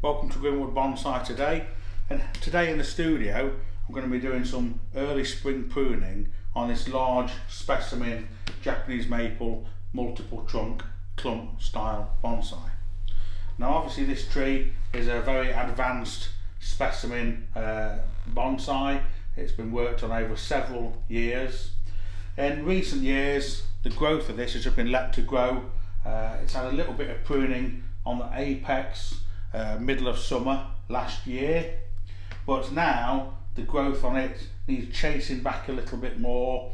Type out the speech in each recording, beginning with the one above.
Welcome to Greenwood Bonsai today and today in the studio I'm going to be doing some early spring pruning on this large specimen Japanese maple multiple trunk clump style bonsai. Now obviously this tree is a very advanced specimen uh, bonsai. It's been worked on over several years. In recent years the growth of this has just been let to grow. Uh, it's had a little bit of pruning on the apex uh, middle of summer last year. But now the growth on it needs chasing back a little bit more.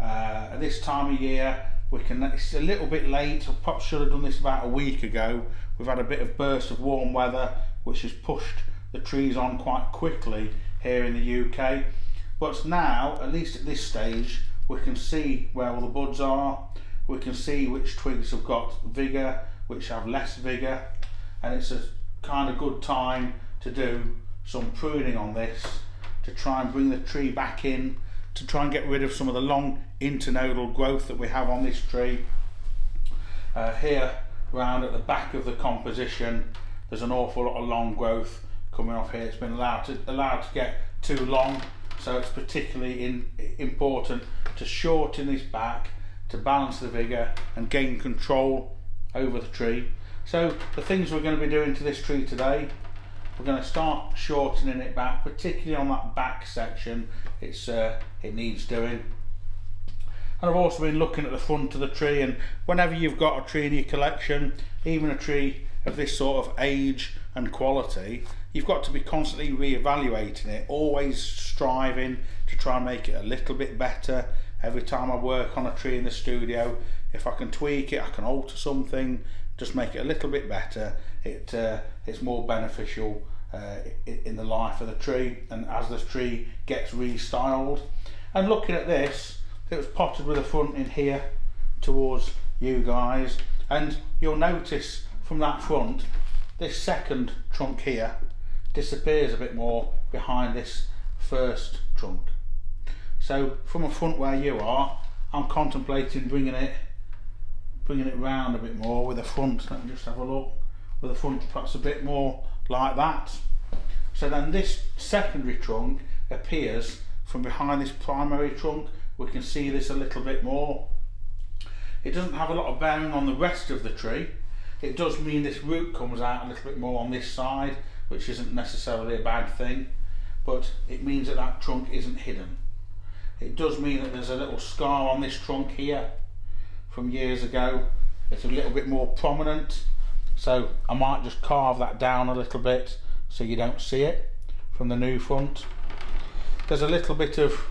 Uh, at this time of year we can it's a little bit late. I perhaps should have done this about a week ago. We've had a bit of burst of warm weather which has pushed the trees on quite quickly here in the UK but now at least at this stage we can see where all the buds are. We can see which twigs have got vigor which have less vigor. And it's a kind of good time to do some pruning on this to try and bring the tree back in to try and get rid of some of the long internodal growth that we have on this tree. Uh, here round at the back of the composition there's an awful lot of long growth coming off here. It's been allowed to allowed to get too long so it's particularly in, important to shorten this back to balance the vigor and gain control over the tree so the things we're going to be doing to this tree today, we're going to start shortening it back, particularly on that back section. It's uh, it needs doing. And I've also been looking at the front of the tree and whenever you've got a tree in your collection, even a tree of this sort of age and quality, you've got to be constantly re-evaluating it, always striving to try and make it a little bit better. Every time I work on a tree in the studio, if I can tweak it, I can alter something, just make it a little bit better. It uh, it's more beneficial uh, in the life of the tree and as the tree gets restyled. And looking at this it was potted with a front in here towards you guys. And you'll notice from that front this second trunk here disappears a bit more behind this first trunk. So from a front where you are I'm contemplating bringing it bringing it round a bit more with the front. Let me just have a look. With the front perhaps a bit more like that. So then this secondary trunk appears from behind this primary trunk. We can see this a little bit more. It doesn't have a lot of bearing on the rest of the tree. It does mean this root comes out a little bit more on this side which isn't necessarily a bad thing but it means that that trunk isn't hidden. It does mean that there's a little scar on this trunk here from years ago. It's a little bit more prominent. So I might just carve that down a little bit so you don't see it from the new front. There's a little bit of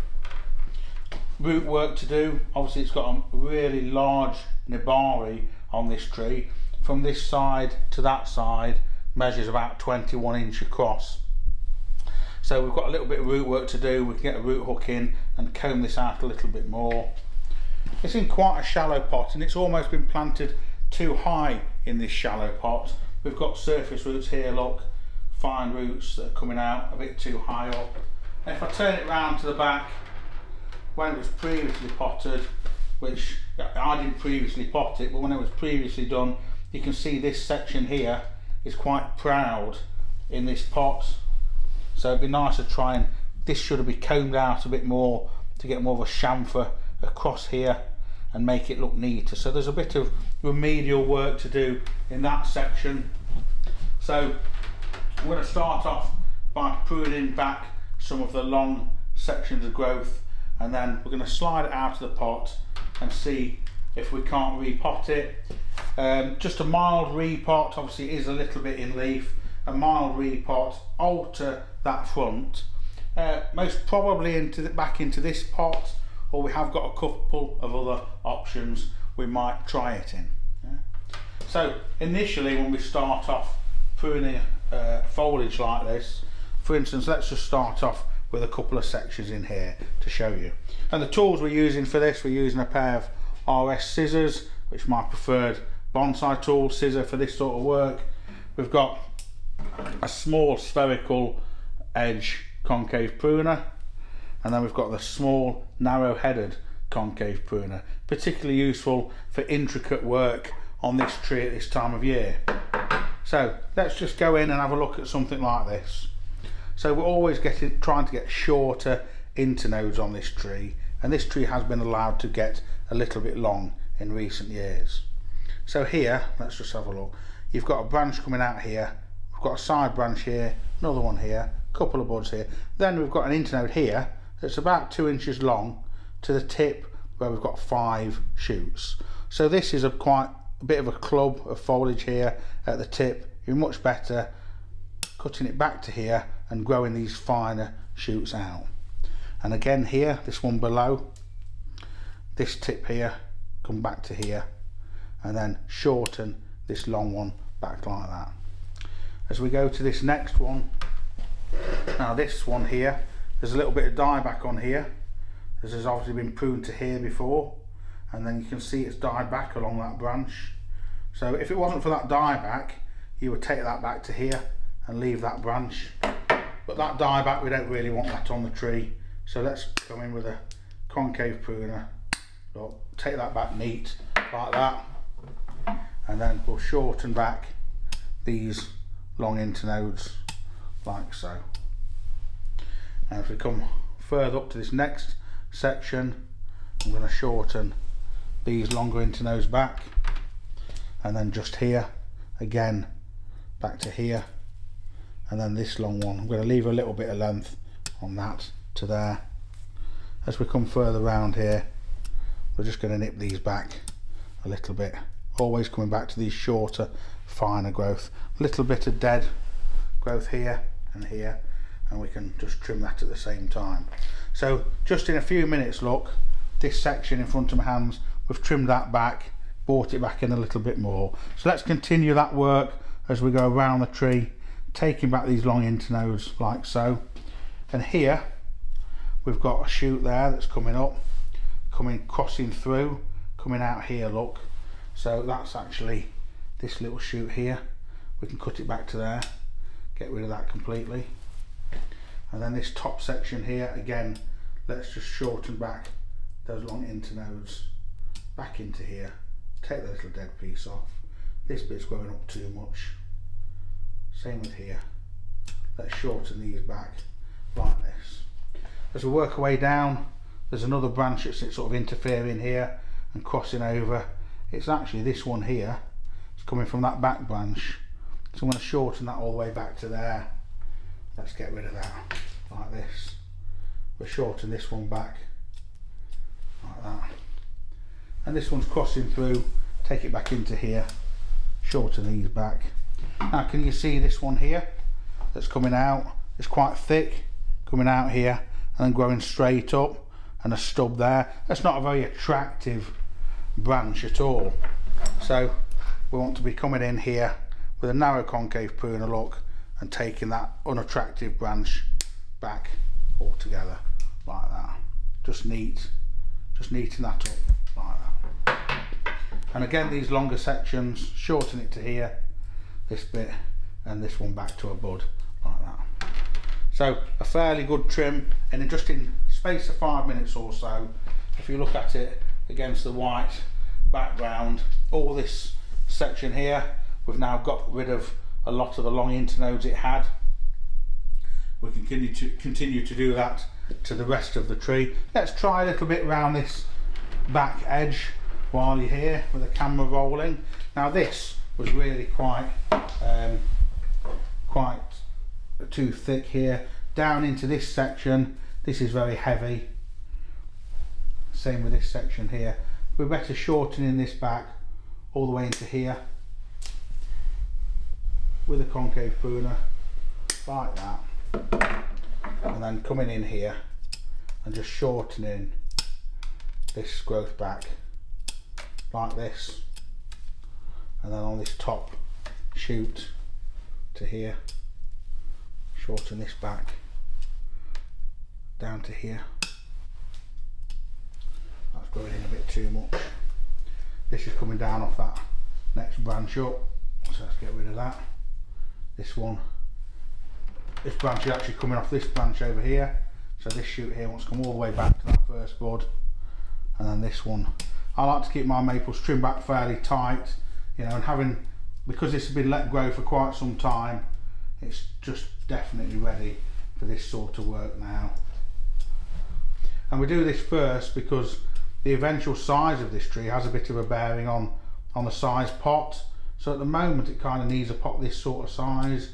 root work to do. Obviously it's got a really large nebari on this tree. From this side to that side measures about 21 inch across. So we've got a little bit of root work to do. We can get a root hook in and comb this out a little bit more. It's in quite a shallow pot and it's almost been planted too high in this shallow pot. We've got surface roots here, look, fine roots that are coming out a bit too high up. And if I turn it round to the back, when it was previously potted, which I didn't previously pot it, but when it was previously done, you can see this section here is quite proud in this pot. So it'd be nice to try and, this should have been combed out a bit more to get more of a chamfer across here and make it look neater. So there's a bit of remedial work to do in that section. So I'm going to start off by pruning back some of the long sections of growth and then we're going to slide it out of the pot and see if we can't repot it. Um, just a mild repot, obviously is a little bit in leaf, a mild repot, alter that front, uh, most probably into the, back into this pot or we have got a couple of other options we might try it in. Yeah. So initially when we start off pruning uh, foliage like this, for instance, let's just start off with a couple of sections in here to show you. And the tools we're using for this, we're using a pair of RS scissors, which is my preferred bonsai tool, scissor for this sort of work. We've got a small spherical edge concave pruner and then we've got the small narrow headed concave pruner particularly useful for intricate work on this tree at this time of year So let's just go in and have a look at something like this. So we're always getting trying to get shorter internodes on this tree and this tree has been allowed to get a little bit long in recent years. So here, let's just have a look. You've got a branch coming out here, we've got a side branch here, another one here, a couple of buds here. Then we've got an internode here that's about two inches long to the tip where we've got five shoots. So this is a quite a bit of a club of foliage here at the tip. You're much better cutting it back to here and growing these finer shoots out. And again here, this one below, this tip here, come back to here and then shorten this long one back like that. As we go to this next one, now this one here, there's a little bit of dieback on here. This has obviously been pruned to here before and then you can see it's died back along that branch. So if it wasn't for that dieback, you would take that back to here and leave that branch. But that dieback, we don't really want that on the tree. So let's come in with a concave pruner. So take that back neat like that and then we'll shorten back these long internodes like so. And if we come further up to this next section, I'm going to shorten these longer into internodes back and then just here again back to here and then this long one. I'm going to leave a little bit of length on that to there. As we come further around here, we're just going to nip these back a little bit always coming back to these shorter finer growth a little bit of dead growth here and here and we can just trim that at the same time. So just in a few minutes look this section in front of my hands we've trimmed that back brought it back in a little bit more. So let's continue that work as we go around the tree taking back these long internodes like so. And here we've got a shoot there that's coming up coming crossing through coming out here look. So that's actually this little shoot here. We can cut it back to there get rid of that completely and then this top section here again let's just shorten back those long internodes back into here. Take the little dead piece off. This bit's growing up too much. Same with here. Let's shorten these back like this. As we work our way down there's another branch that's sort of interfering here and crossing over. It's actually this one here. It's coming from that back branch. So I'm going to shorten that all the way back to there let's get rid of that like this. We're shorten this one back like that. And this one's crossing through. Take it back into here. Shorten these back. Now can you see this one here that's coming out? It's quite thick coming out here and then growing straight up and a stub there. That's not a very attractive branch at all. So we want to be coming in here with a narrow concave pruner look and taking that unattractive branch back altogether like that. Just neat just neaten that up like that. And again these longer sections shorten it to here this bit and this one back to a bud like that. So a fairly good trim and just in space of five minutes or so if you look at it against the white background all this section here we've now got rid of a lot of the long internodes it had. We can continue to continue to do that to the rest of the tree. Let's try a little bit around this back edge while you're here with the camera rolling. Now this was really quite um, quite too thick here. Down into this section this is very heavy. Same with this section here. We're better shortening this back all the way into here with a concave pruner like that and then coming in here and just shortening this growth back like this and then on this top shoot to here shorten this back down to here. That's going in a bit too much. This is coming down off that next branch up so let's get rid of that this one. This branch is actually coming off this branch over here. So this shoot here wants to come all the way back to that first bud. And then this one. I like to keep my maples trimmed back fairly tight you know and having because this has been let grow for quite some time it's just definitely ready for this sort of work now. And we do this first because the eventual size of this tree has a bit of a bearing on on the size pot so at the moment it kind of needs a pot this sort of size.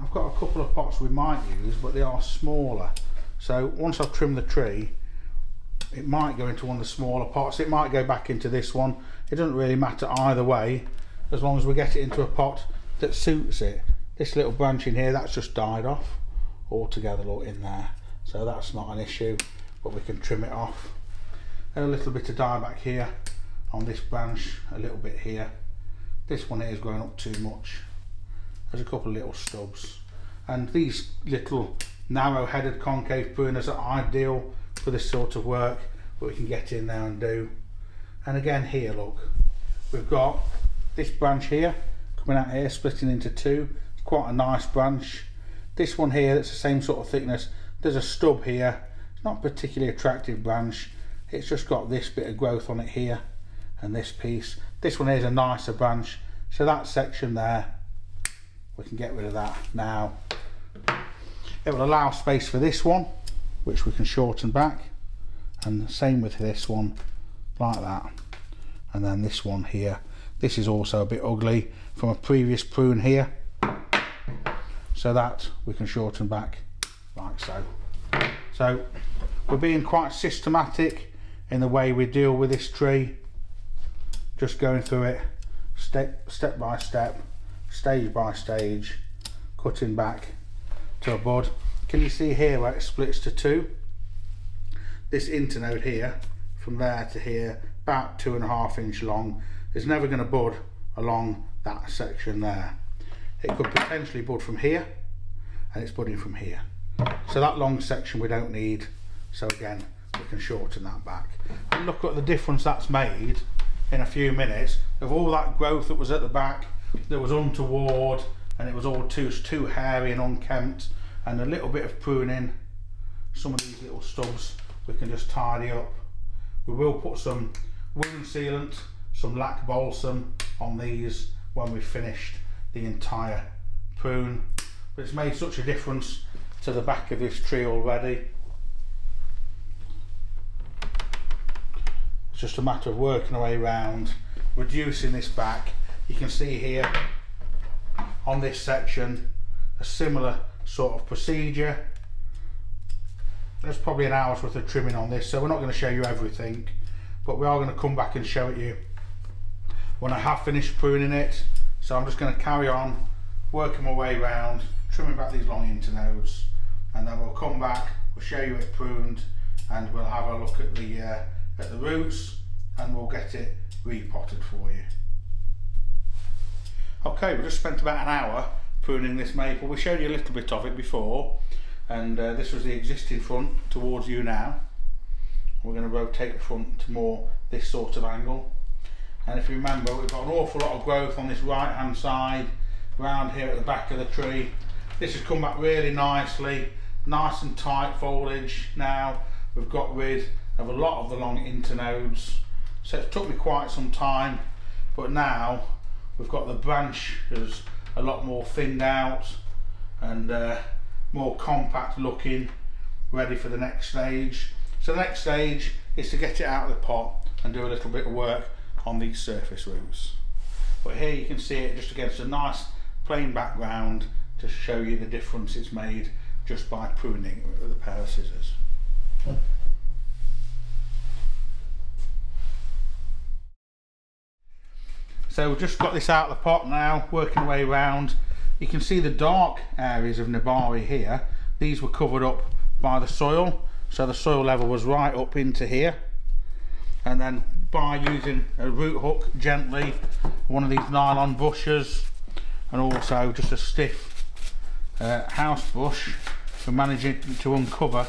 I've got a couple of pots we might use but they are smaller. So once I've trimmed the tree it might go into one of the smaller pots. It might go back into this one. It doesn't really matter either way as long as we get it into a pot that suits it. This little branch in here that's just died off altogether look in there. So that's not an issue but we can trim it off. And a little bit of dieback here on this branch a little bit here this one here is growing up too much. There's a couple of little stubs. And these little narrow headed concave pruners are ideal for this sort of work but we can get in there and do. And again here look. We've got this branch here coming out here splitting into two. It's quite a nice branch. This one here that's the same sort of thickness. There's a stub here. It's not particularly attractive branch. It's just got this bit of growth on it here and this piece this one is a nicer branch. So that section there we can get rid of that now. It will allow space for this one which we can shorten back. And same with this one like that. And then this one here. This is also a bit ugly from a previous prune here. So that we can shorten back like so. So we're being quite systematic in the way we deal with this tree just going through it step step by step stage by stage cutting back to a bud can you see here where it splits to two? This internode here from there to here about two and a half inch long is never going to bud along that section there. It could potentially bud from here and it's budding from here. So that long section we don't need. So again we can shorten that back. And look at the difference that's made in a few minutes of all that growth that was at the back that was untoward and it was all too too hairy and unkempt and a little bit of pruning some of these little stubs we can just tidy up. We will put some wound sealant some lac balsam on these when we've finished the entire prune. But it's made such a difference to the back of this tree already just a matter of working our way around reducing this back. You can see here on this section a similar sort of procedure. There's probably an hour's worth of trimming on this so we're not going to show you everything but we are going to come back and show it you. When I have finished pruning it so I'm just going to carry on working my way around trimming back these long internodes and then we'll come back we'll show you it pruned and we'll have a look at the uh, at the roots and we'll get it repotted for you. Okay we just spent about an hour pruning this maple. We showed you a little bit of it before and uh, this was the existing front towards you now. We're going to rotate the front to more this sort of angle. And if you remember we've got an awful lot of growth on this right hand side around here at the back of the tree. This has come back really nicely nice and tight foliage now we've got rid of a lot of the long internodes so it took me quite some time but now we've got the branch is a lot more thinned out and uh, more compact looking ready for the next stage so the next stage is to get it out of the pot and do a little bit of work on these surface roots. But here you can see it just against a nice plain background to show you the difference it's made just by pruning with a pair of scissors. So we've just got this out of the pot now, working our way around. You can see the dark areas of Nebari here. These were covered up by the soil, so the soil level was right up into here. And then by using a root hook gently, one of these nylon bushes, and also just a stiff uh, house bush, we're managing to uncover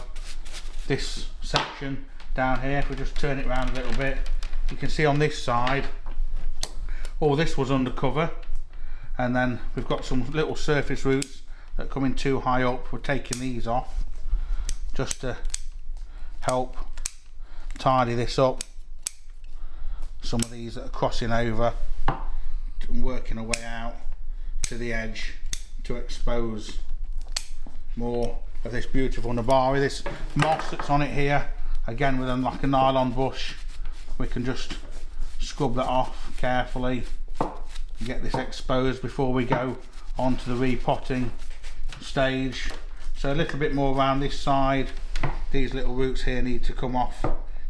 this section down here. If we just turn it around a little bit, you can see on this side, all this was undercover, and then we've got some little surface roots that come in too high up. We're taking these off just to help tidy this up some of these that are crossing over and working way out to the edge to expose more of this beautiful Nebari. This moss that's on it here, again with like a nylon bush, we can just scrub that off carefully get this exposed before we go on to the repotting stage. So a little bit more around this side. These little roots here need to come off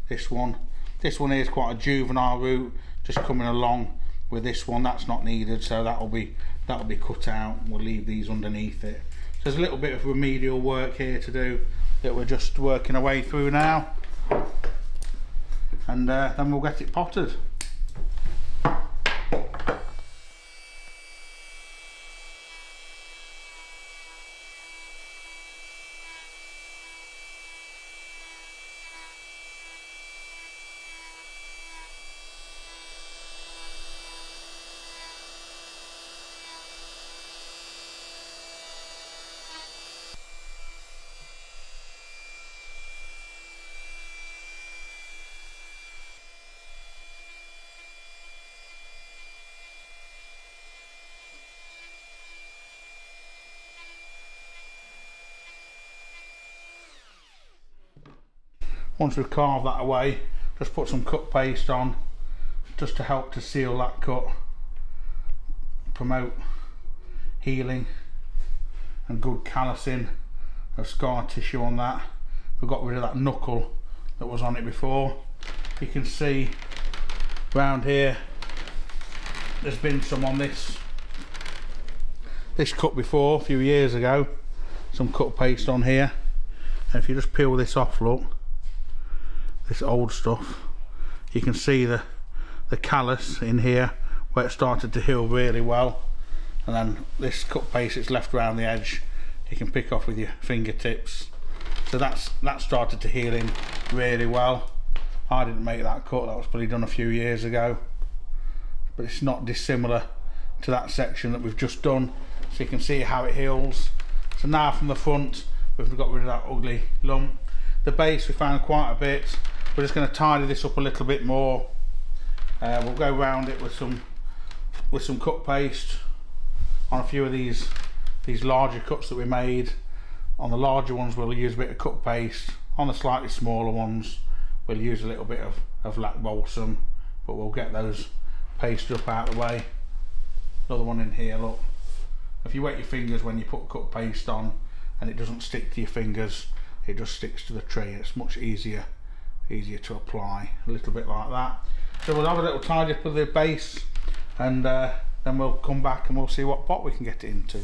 this one. This one is quite a juvenile root, just coming along with this one. That's not needed, so that'll be that'll be cut out. We'll leave these underneath it. So there's a little bit of remedial work here to do that we're just working our way through now. And uh, then we'll get it potted. Once we've carved that away just put some cut paste on just to help to seal that cut promote healing and good callousing of scar tissue on that. We got rid of that knuckle that was on it before. You can see around here there's been some on this this cut before a few years ago. Some cut paste on here. And if you just peel this off look this old stuff. You can see the the callus in here where it started to heal really well. And then this cut paste it's left around the edge you can pick off with your fingertips. So that's that started to heal in really well. I didn't make that cut that was probably done a few years ago. But it's not dissimilar to that section that we've just done. So you can see how it heals. So now from the front we've got rid of that ugly lump. The base we found quite a bit we're just going to tidy this up a little bit more. Uh, we'll go around it with some with some cut paste on a few of these these larger cuts that we made. On the larger ones we'll use a bit of cut paste. On the slightly smaller ones we'll use a little bit of, of lac balsam but we'll get those paste up out of the way. Another one in here look. If you wet your fingers when you put cut paste on and it doesn't stick to your fingers it just sticks to the tray. It's much easier easier to apply a little bit like that. So we'll have a little tidy up of the base and uh, then we'll come back and we'll see what pot we can get it into.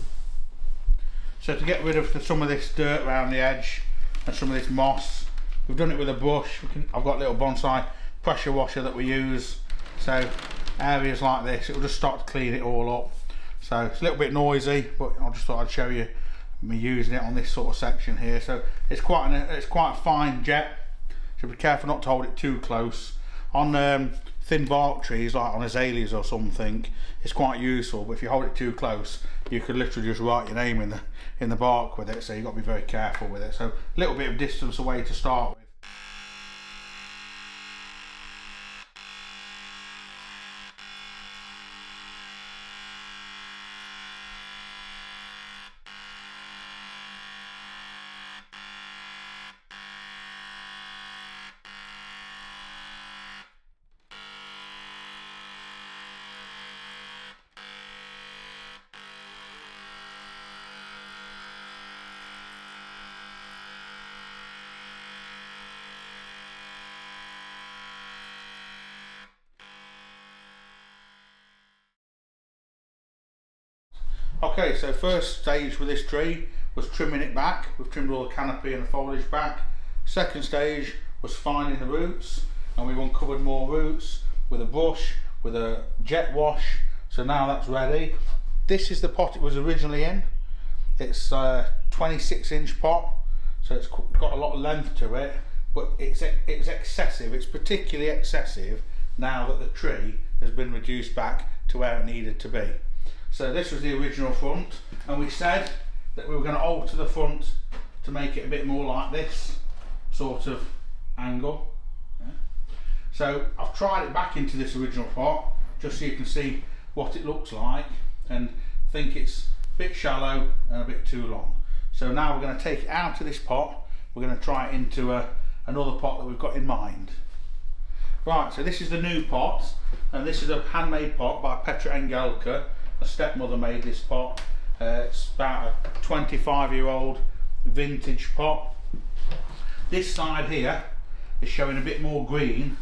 So to get rid of the, some of this dirt around the edge and some of this moss we've done it with a brush. Can, I've got a little bonsai pressure washer that we use. So areas like this it will just start to clean it all up. So it's a little bit noisy but I just thought I'd show you me using it on this sort of section here. So it's quite an, it's quite a fine jet so be careful not to hold it too close. On um, thin bark trees, like on azaleas or something, it's quite useful. But if you hold it too close, you could literally just write your name in the in the bark with it. So you've got to be very careful with it. So a little bit of distance away to start with. Okay, so first stage with this tree was trimming it back. We've trimmed all the canopy and the foliage back. Second stage was finding the roots and we've uncovered more roots with a brush, with a jet wash. So now that's ready. This is the pot it was originally in. It's a 26 inch pot, so it's got a lot of length to it, but it's, it's excessive. It's particularly excessive now that the tree has been reduced back to where it needed to be. So this was the original front and we said that we were going to alter the front to make it a bit more like this sort of angle. So I've tried it back into this original pot just so you can see what it looks like and I think it's a bit shallow and a bit too long. So now we're going to take it out of this pot, we're going to try it into a, another pot that we've got in mind. Right, so this is the new pot, and this is a handmade pot by Petra Engelke. A stepmother made this pot. Uh, it's about a 25 year old vintage pot. This side here is showing a bit more green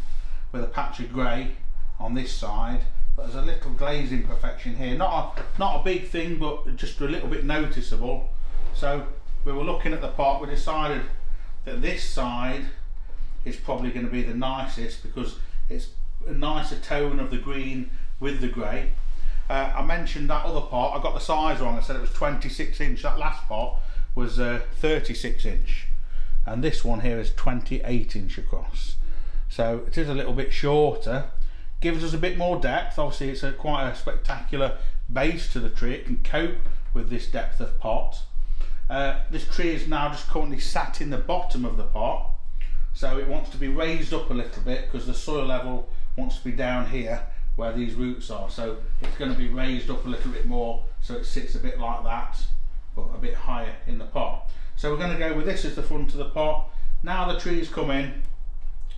with a patch of grey on this side but there's a little glazing perfection here not a not a big thing but just a little bit noticeable so we were looking at the pot we decided that this side is probably going to be the nicest because it's a nicer tone of the green with the grey uh, I mentioned that other pot I got the size wrong I said it was 26 inch. That last pot was uh, 36 inch. And this one here is 28 inch across. So it is a little bit shorter. Gives us a bit more depth. Obviously it's a quite a spectacular base to the tree. It can cope with this depth of pot. Uh, this tree is now just currently sat in the bottom of the pot. So it wants to be raised up a little bit because the soil level wants to be down here where these roots are. So it's going to be raised up a little bit more so it sits a bit like that but a bit higher in the pot. So we're going to go with this as the front of the pot. Now the trees come in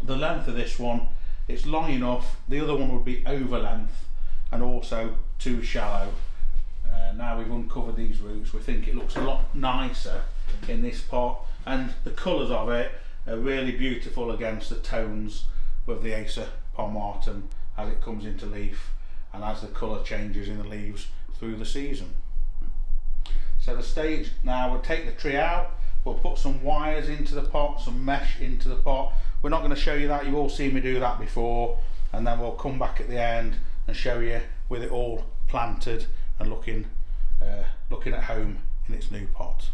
the length of this one it's long enough the other one would be over length and also too shallow. Uh, now we've uncovered these roots we think it looks a lot nicer in this pot and the colours of it are really beautiful against the tones of the Acer palmatum as it comes into leaf and as the colour changes in the leaves through the season. So the stage now we'll take the tree out, we'll put some wires into the pot, some mesh into the pot we're not going to show you that, you've all seen me do that before, and then we'll come back at the end and show you with it all planted and looking, uh, looking at home in its new pot.